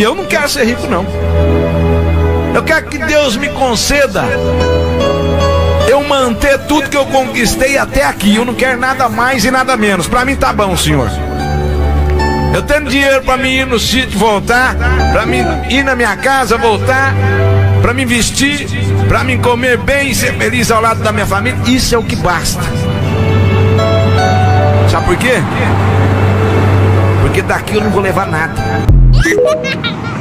E eu não quero ser rico, não. Eu quero que Deus me conceda eu manter tudo que eu conquistei até aqui. Eu não quero nada mais e nada menos. Para mim tá bom, Senhor. Eu tenho dinheiro para mim ir no sítio voltar, para mim ir na minha casa voltar, para me vestir, para me comer bem e ser feliz ao lado da minha família. Isso é o que basta. Sabe por quê? Porque daqui eu não vou levar nada. Ha ha ha!